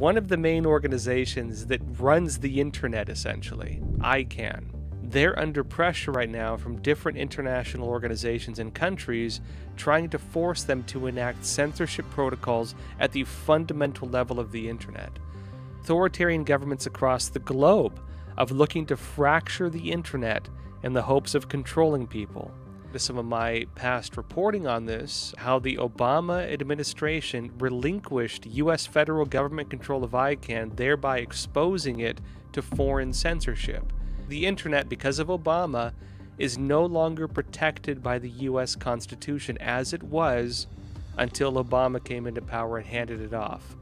one of the main organizations that runs the internet essentially, ICANN. They're under pressure right now from different international organizations and countries trying to force them to enact censorship protocols at the fundamental level of the internet. Authoritarian governments across the globe of looking to fracture the internet in the hopes of controlling people some of my past reporting on this, how the Obama administration relinquished U.S. federal government control of ICANN, thereby exposing it to foreign censorship. The internet, because of Obama, is no longer protected by the U.S. Constitution as it was until Obama came into power and handed it off.